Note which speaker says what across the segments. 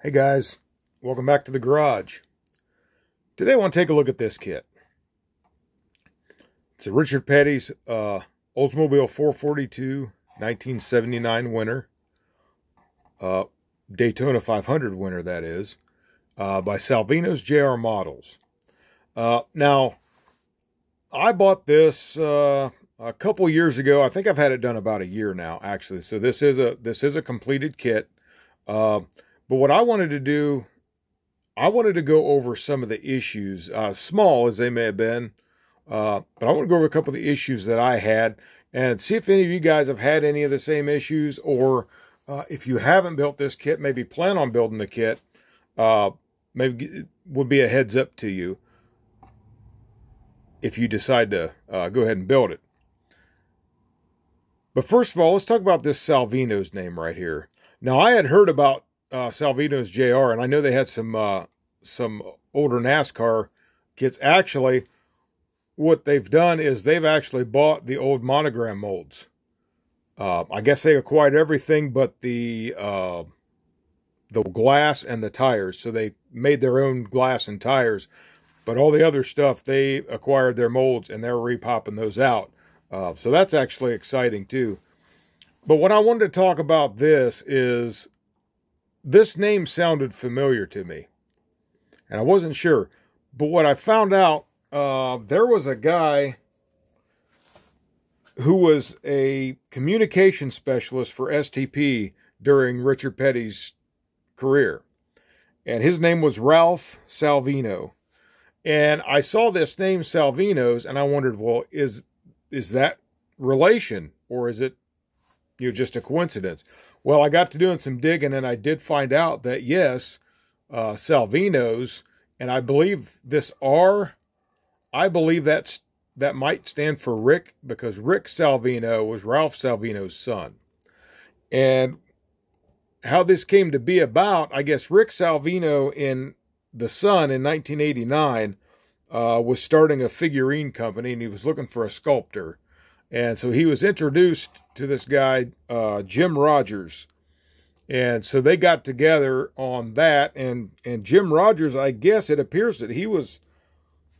Speaker 1: Hey guys, welcome back to the garage. Today I want to take a look at this kit. It's a Richard Petty's uh, Oldsmobile 442 1979 winner. Uh, Daytona 500 winner, that is. Uh, by Salvino's JR Models. Uh, now, I bought this uh, a couple years ago. I think I've had it done about a year now, actually. So this is a this is a completed kit. But what I wanted to do, I wanted to go over some of the issues, uh, small as they may have been, uh, but I want to go over a couple of the issues that I had and see if any of you guys have had any of the same issues or uh, if you haven't built this kit, maybe plan on building the kit, uh, maybe it would be a heads up to you if you decide to uh, go ahead and build it. But first of all, let's talk about this Salvino's name right here. Now, I had heard about uh, Salvino's JR, and I know they had some uh, some older NASCAR kits. Actually, what they've done is they've actually bought the old Monogram molds. Uh, I guess they acquired everything but the uh, the glass and the tires. So they made their own glass and tires, but all the other stuff they acquired their molds and they're repopping those out. Uh, so that's actually exciting too. But what I wanted to talk about this is this name sounded familiar to me, and I wasn't sure. But what I found out, uh, there was a guy who was a communication specialist for STP during Richard Petty's career. And his name was Ralph Salvino. And I saw this name Salvino's and I wondered, well, is is that relation or is it you know just a coincidence? Well, I got to doing some digging and I did find out that yes, uh, Salvino's, and I believe this R, I believe that's that might stand for Rick because Rick Salvino was Ralph Salvino's son. And how this came to be about, I guess Rick Salvino in the Sun in 1989 uh, was starting a figurine company and he was looking for a sculptor. And so he was introduced to this guy, uh, Jim Rogers. And so they got together on that. And, and Jim Rogers, I guess it appears that he was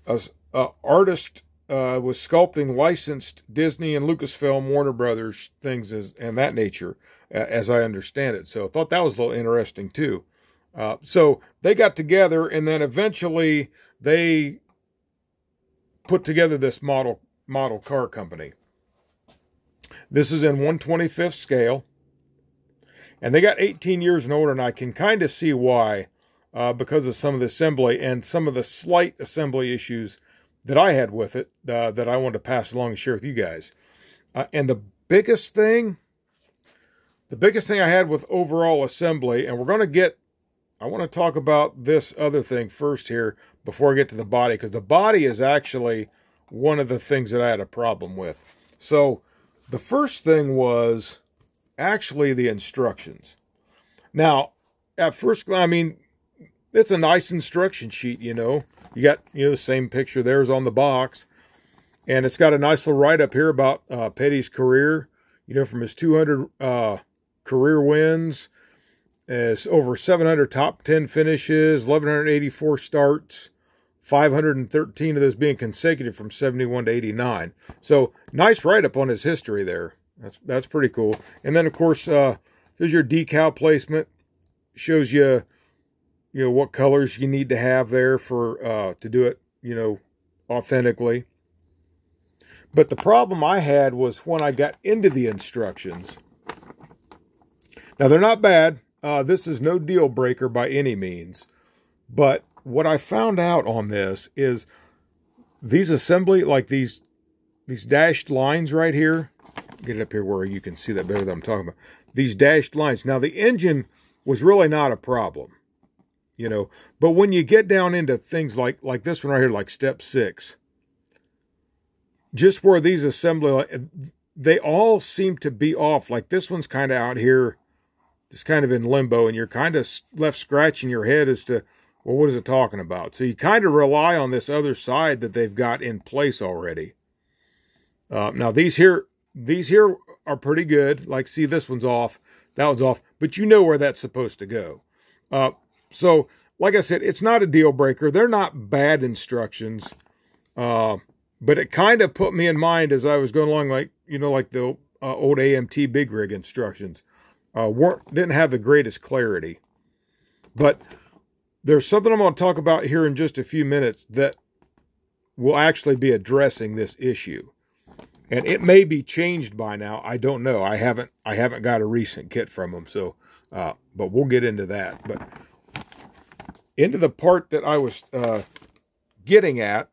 Speaker 1: a, a artist, uh, was sculpting licensed Disney and Lucasfilm, Warner Brothers things as, and that nature, as I understand it. So I thought that was a little interesting too. Uh, so they got together and then eventually they put together this model model car company. This is in 125th scale. And they got 18 years and older, and I can kind of see why, uh, because of some of the assembly and some of the slight assembly issues that I had with it uh, that I wanted to pass along and share with you guys. Uh, and the biggest thing, the biggest thing I had with overall assembly, and we're going to get, I want to talk about this other thing first here before I get to the body, because the body is actually one of the things that I had a problem with. So the first thing was actually the instructions. Now, at first, I mean, it's a nice instruction sheet, you know. You got, you know, the same picture there's on the box. And it's got a nice little write-up here about uh, Petty's career, you know, from his 200 uh, career wins, as over 700 top 10 finishes, 1,184 starts, 513 of those being consecutive from 71 to 89. So nice write-up on his history there. That's that's pretty cool. And then, of course, uh, there's your decal placement. Shows you, you know, what colors you need to have there for uh, to do it, you know, authentically. But the problem I had was when I got into the instructions. Now, they're not bad. Uh, this is no deal breaker by any means. But what I found out on this is these assembly, like these these dashed lines right here, get it up here where you can see that better than I'm talking about. These dashed lines. Now, the engine was really not a problem, you know. But when you get down into things like, like this one right here, like step six, just where these assembly, they all seem to be off. Like this one's kind of out here, just kind of in limbo, and you're kind of left scratching your head as to, well, what is it talking about? So you kind of rely on this other side that they've got in place already. Uh, now these here, these here are pretty good. Like, see, this one's off, that one's off, but you know where that's supposed to go. Uh, so, like I said, it's not a deal breaker. They're not bad instructions. Uh, but it kind of put me in mind as I was going along, like, you know, like the uh, old AMT big rig instructions. Uh, weren't, didn't have the greatest clarity. But there's something I'm going to talk about here in just a few minutes that will actually be addressing this issue. And it may be changed by now. I don't know. I haven't I haven't got a recent kit from them. So, uh, but we'll get into that. But into the part that I was uh, getting at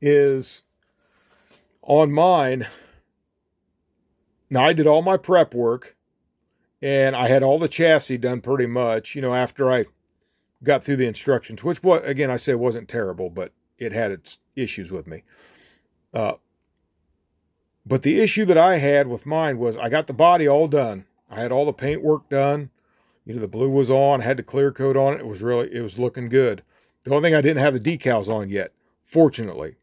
Speaker 1: is on mine. Now I did all my prep work and I had all the chassis done pretty much, you know, after I got through the instructions, which what again I say wasn't terrible, but it had its issues with me. Uh, but the issue that I had with mine was I got the body all done. I had all the paint work done. You know, the blue was on, had the clear coat on it. It was really, it was looking good. The only thing I didn't have the decals on yet, fortunately,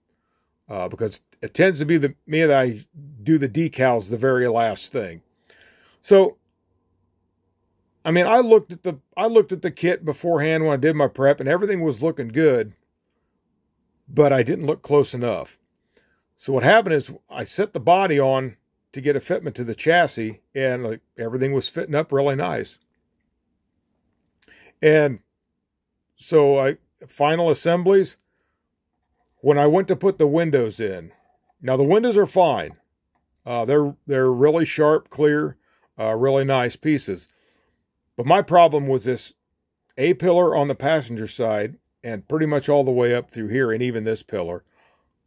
Speaker 1: uh, because it tends to be the me that I do the decals the very last thing. So I mean, I looked at the I looked at the kit beforehand when I did my prep, and everything was looking good, but I didn't look close enough. So what happened is I set the body on to get a fitment to the chassis, and like everything was fitting up really nice. And so I final assemblies. When I went to put the windows in, now the windows are fine. Uh, they're they're really sharp, clear, uh, really nice pieces. But my problem was this A pillar on the passenger side and pretty much all the way up through here and even this pillar,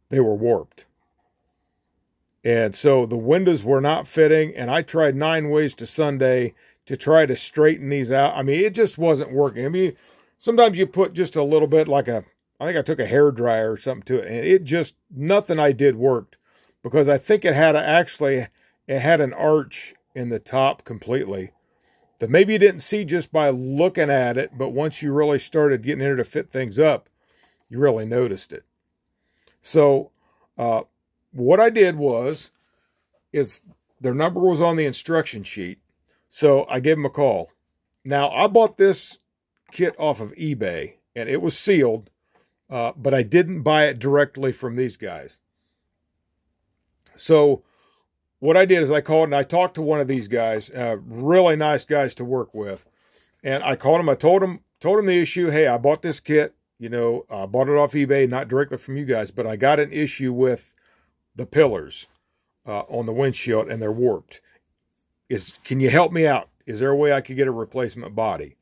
Speaker 1: they were warped. And so the windows were not fitting and I tried nine ways to Sunday to try to straighten these out. I mean, it just wasn't working. I mean, sometimes you put just a little bit like a I think I took a hair dryer or something to it and it just nothing I did worked because I think it had a, actually it had an arch in the top completely that maybe you didn't see just by looking at it, but once you really started getting in there to fit things up, you really noticed it. So uh, what I did was, is their number was on the instruction sheet. So I gave them a call. Now I bought this kit off of eBay and it was sealed, uh, but I didn't buy it directly from these guys. So what I did is I called and I talked to one of these guys, uh, really nice guys to work with. And I called him, I told him, told him the issue. Hey, I bought this kit, you know, I bought it off eBay, not directly from you guys, but I got an issue with the pillars uh, on the windshield and they're warped. Is Can you help me out? Is there a way I could get a replacement body?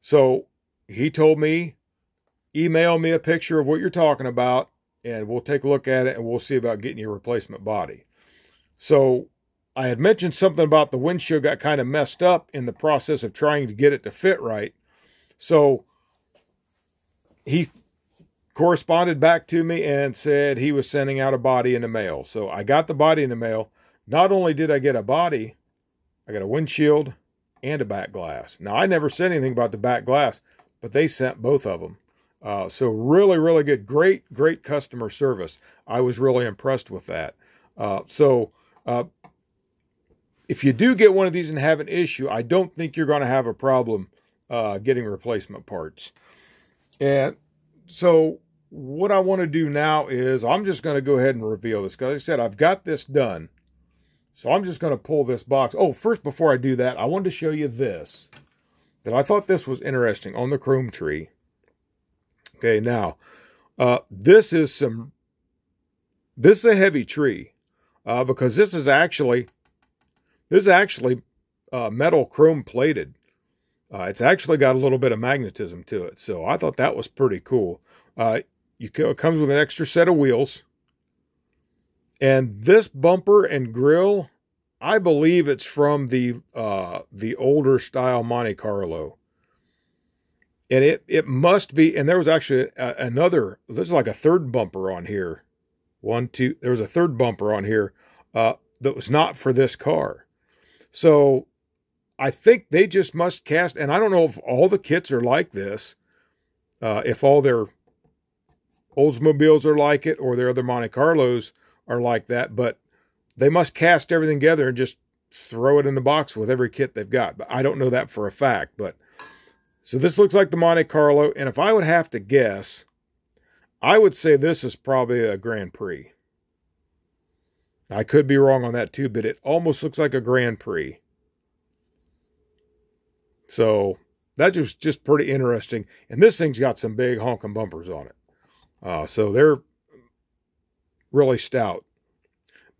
Speaker 1: So he told me, email me a picture of what you're talking about and we'll take a look at it and we'll see about getting you a replacement body. So I had mentioned something about the windshield got kind of messed up in the process of trying to get it to fit right. So he corresponded back to me and said he was sending out a body in the mail. So I got the body in the mail. Not only did I get a body, I got a windshield and a back glass. Now, I never said anything about the back glass, but they sent both of them. Uh, so really, really good. Great, great customer service. I was really impressed with that. Uh, so uh, if you do get one of these and have an issue, I don't think you're going to have a problem uh, getting replacement parts. And so what I want to do now is I'm just going to go ahead and reveal this. Because I said, I've got this done. So I'm just going to pull this box. Oh, first, before I do that, I wanted to show you this. That I thought this was interesting on the chrome tree. Okay, now, uh, this is some, this is a heavy tree uh, because this is actually this is actually uh, metal chrome plated. Uh, it's actually got a little bit of magnetism to it, so I thought that was pretty cool. Uh, you it comes with an extra set of wheels, and this bumper and grill, I believe it's from the uh, the older style Monte Carlo and it it must be and there was actually a, another there's like a third bumper on here one, two, there was a third bumper on here uh, that was not for this car. So I think they just must cast, and I don't know if all the kits are like this, uh, if all their Oldsmobiles are like it or their other Monte Carlos are like that, but they must cast everything together and just throw it in the box with every kit they've got. But I don't know that for a fact. But so this looks like the Monte Carlo. And if I would have to guess, I would say this is probably a Grand Prix. I could be wrong on that too, but it almost looks like a Grand Prix. So that was just pretty interesting. And this thing's got some big honking bumpers on it. Uh, so they're really stout.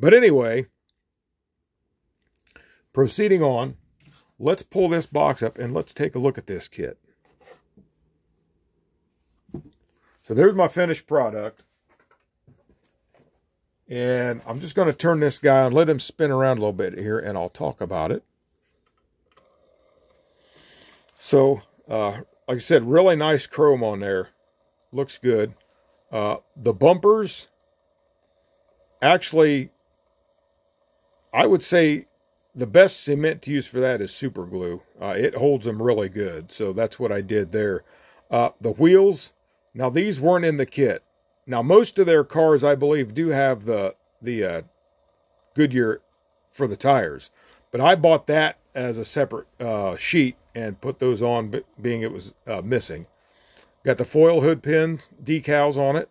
Speaker 1: But anyway, proceeding on, let's pull this box up and let's take a look at this kit. So there's my finished product. And I'm just going to turn this guy on, let him spin around a little bit here, and I'll talk about it. So, uh, like I said, really nice chrome on there. Looks good. Uh, the bumpers, actually, I would say the best cement to use for that is super glue. Uh, it holds them really good. So that's what I did there. Uh, the wheels, now, these weren't in the kit. Now, most of their cars, I believe, do have the the uh, Goodyear for the tires, but I bought that as a separate uh, sheet and put those on, being it was uh, missing. Got the foil hood pin decals on it.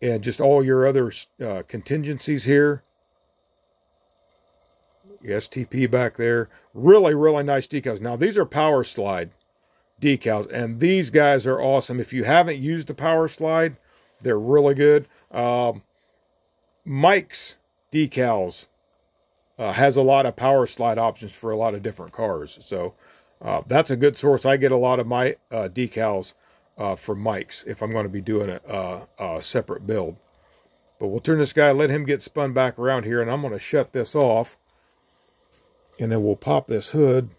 Speaker 1: And just all your other uh, contingencies here. STP back there. Really, really nice decals. Now, these are power slide decals, and these guys are awesome. If you haven't used the power slide, they're really good. Um, Mike's decals uh, has a lot of power slide options for a lot of different cars. So uh, that's a good source. I get a lot of my uh, decals uh, from Mike's if I'm going to be doing a, a, a separate build. But we'll turn this guy, let him get spun back around here, and I'm going to shut this off. And then we'll pop this hood.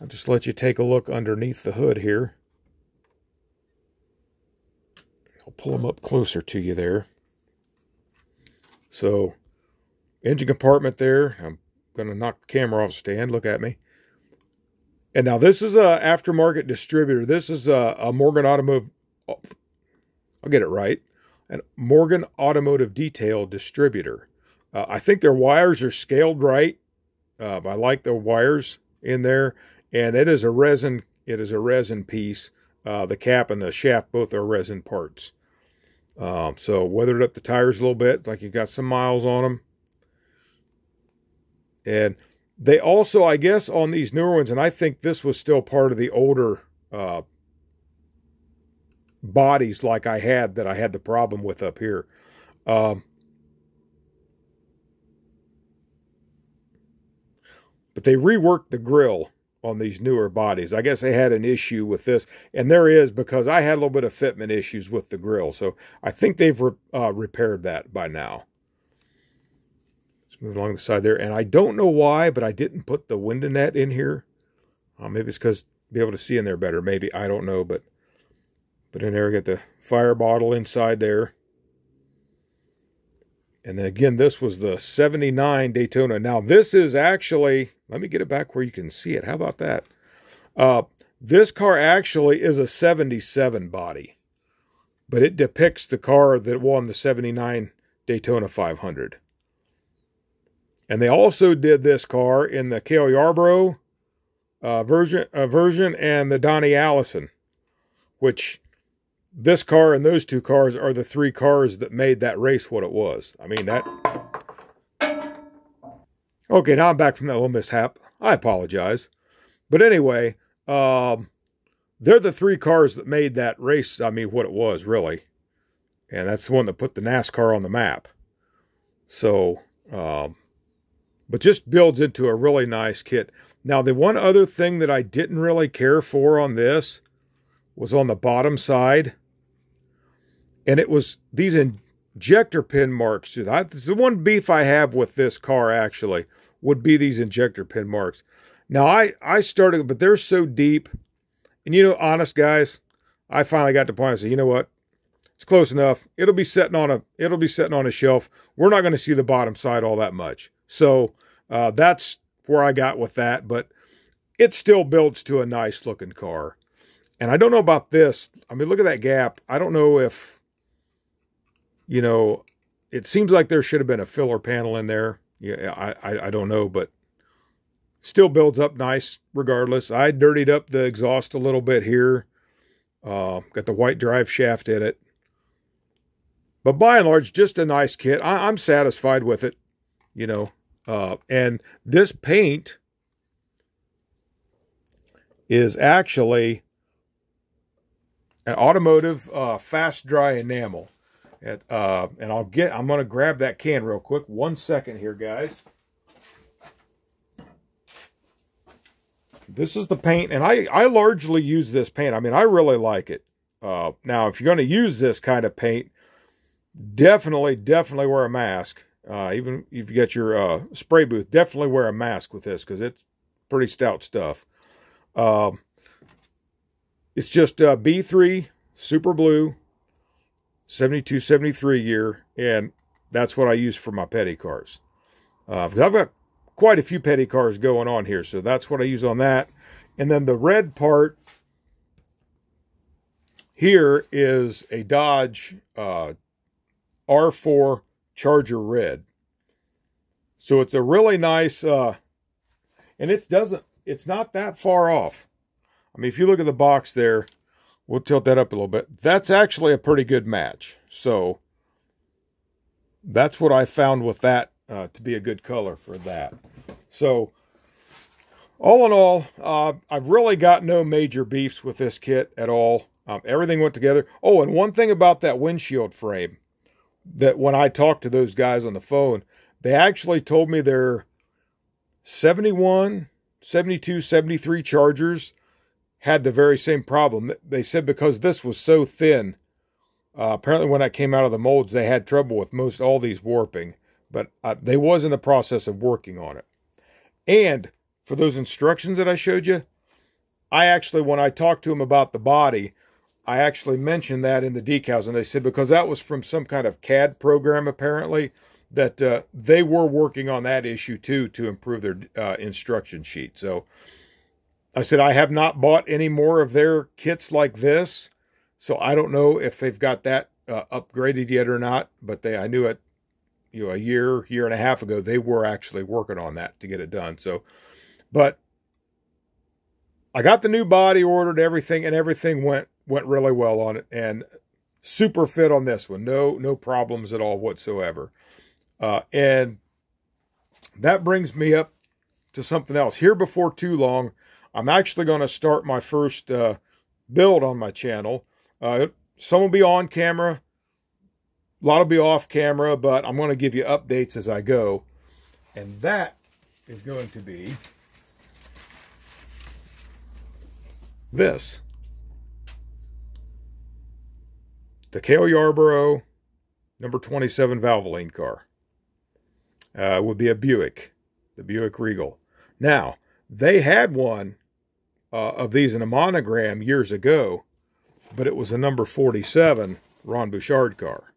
Speaker 1: I'll just let you take a look underneath the hood here. I'll pull them up closer to you there. So, engine compartment there. I'm going to knock the camera off the stand. Look at me. And now this is a aftermarket distributor. This is a, a Morgan Automotive. Oh, I'll get it right. And Morgan Automotive Detail distributor. Uh, I think their wires are scaled right. Uh, I like the wires in there, and it is a resin. It is a resin piece. Uh, the cap and the shaft both are resin parts. Um, so weathered up the tires a little bit, like you got some miles on them. And they also, I guess, on these newer ones, and I think this was still part of the older uh, bodies like I had that I had the problem with up here. Um, but they reworked the grill on these newer bodies. I guess they had an issue with this, and there is because I had a little bit of fitment issues with the grill. So I think they've re uh, repaired that by now. Let's move along the side there. And I don't know why, but I didn't put the window net in here. Uh, maybe it's because be able to see in there better. Maybe, I don't know, but but in there, get the fire bottle inside there. And then again, this was the 79 Daytona. Now, this is actually, let me get it back where you can see it. How about that? Uh, this car actually is a 77 body, but it depicts the car that won the 79 Daytona 500. And they also did this car in the Cale Yarborough uh, version, uh, version and the Donnie Allison, which this car and those two cars are the three cars that made that race what it was. I mean, that... Okay, now I'm back from that little mishap. I apologize. But anyway, um, they're the three cars that made that race, I mean, what it was, really. And that's the one that put the NASCAR on the map. So, um, but just builds into a really nice kit. Now, the one other thing that I didn't really care for on this was on the bottom side and it was these injector pin marks. the one beef I have with this car actually would be these injector pin marks. Now I I started, but they're so deep, and you know, honest guys, I finally got to the point. I said, you know what? It's close enough. It'll be sitting on a it'll be sitting on a shelf. We're not going to see the bottom side all that much. So uh, that's where I got with that. But it still builds to a nice looking car. And I don't know about this. I mean, look at that gap. I don't know if you know, it seems like there should have been a filler panel in there. Yeah, I, I, I don't know, but still builds up nice regardless. I dirtied up the exhaust a little bit here. Uh, got the white drive shaft in it. But by and large, just a nice kit. I, am satisfied with it, you know. Uh, and this paint is actually an automotive uh, fast dry enamel. At, uh, and I'll get, I'm going to grab that can real quick. One second here, guys. This is the paint, and I, I largely use this paint. I mean, I really like it. Uh, now, if you're going to use this kind of paint, definitely, definitely wear a mask. Uh, even if you get your uh, spray booth, definitely wear a mask with this because it's pretty stout stuff. Um, it's just uh, B3 Super Blue 72, 73 year, and that's what I use for my Petty cars. Uh, I've got quite a few Petty cars going on here, so that's what I use on that. And then the red part here is a Dodge uh, R4 Charger Red. So it's a really nice, uh, and it doesn't, it's not that far off. I mean, if you look at the box there, we'll tilt that up a little bit. That's actually a pretty good match. So that's what I found with that uh, to be a good color for that. So all in all, uh, I've really got no major beefs with this kit at all. Um, everything went together. Oh, and one thing about that windshield frame that when I talked to those guys on the phone, they actually told me they're 71, 72, 73 Chargers had the very same problem. They said because this was so thin, uh, apparently when I came out of the molds, they had trouble with most all these warping, but uh, they was in the process of working on it. And for those instructions that I showed you, I actually, when I talked to them about the body, I actually mentioned that in the decals, and they said because that was from some kind of CAD program, apparently, that uh, they were working on that issue too to improve their uh, instruction sheet. So I said, I have not bought any more of their kits like this. So I don't know if they've got that uh, upgraded yet or not, but they, I knew it, you know, a year, year and a half ago, they were actually working on that to get it done. So, but I got the new body ordered, everything, and everything went, went really well on it and super fit on this one. No, no problems at all whatsoever. Uh, and that brings me up to something else. Here before too long, I'm actually going to start my first uh, build on my channel. Uh, some will be on camera, a lot will be off camera, but I'm going to give you updates as I go. And that is going to be this. The Cale Yarborough number 27 Valvoline car uh, would be a Buick, the Buick Regal. Now, they had one uh, of these in a Monogram years ago, but it was a number 47 Ron Bouchard car.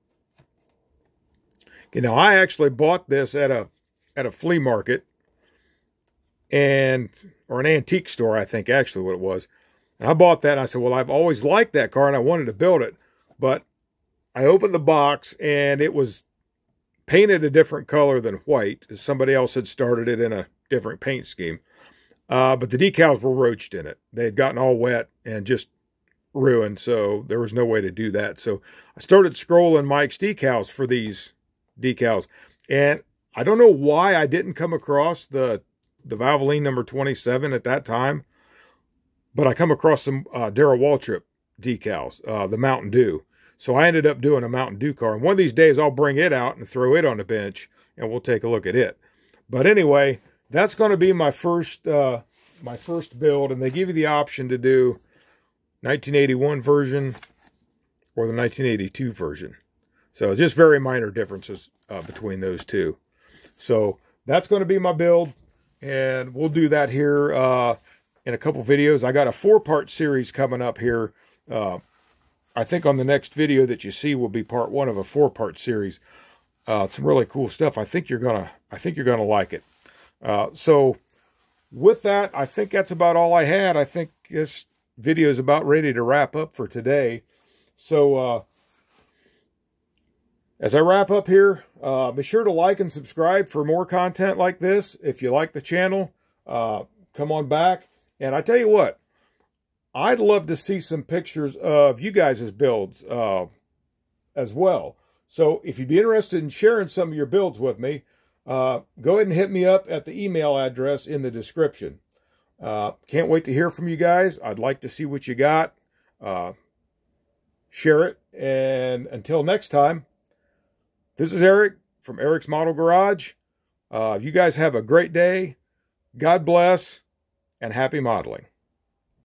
Speaker 1: You know, I actually bought this at a at a flea market and or an antique store, I think actually what it was. And I bought that and I said, well, I've always liked that car and I wanted to build it, but I opened the box and it was painted a different color than white. Somebody else had started it in a different paint scheme. Uh, but the decals were roached in it. They had gotten all wet and just ruined, so there was no way to do that. So I started scrolling Mike's decals for these decals. And I don't know why I didn't come across the, the Valvoline number 27 at that time, but I come across some uh, Darrell Waltrip decals, uh, the Mountain Dew. So I ended up doing a Mountain Dew car. And one of these days I'll bring it out and throw it on the bench and we'll take a look at it. But anyway, that's going to be my first uh, my first build. And they give you the option to do 1981 version or the 1982 version. So just very minor differences uh, between those two. So that's going to be my build. And we'll do that here uh, in a couple videos. I got a four-part series coming up here uh, I think on the next video that you see will be part one of a four-part series. Uh, some really cool stuff. I think you're gonna. I think you're gonna like it. Uh, so, with that, I think that's about all I had. I think this video is about ready to wrap up for today. So, uh, As I wrap up here, uh, be sure to like and subscribe for more content like this. If you like the channel, uh, come on back. And I tell you what, I'd love to see some pictures of you guys' builds uh, as well. So if you'd be interested in sharing some of your builds with me, uh, go ahead and hit me up at the email address in the description. Uh, can't wait to hear from you guys. I'd like to see what you got. Uh, share it. And until next time, this is Eric from Eric's Model Garage. Uh, you guys have a great day. God bless and happy modeling.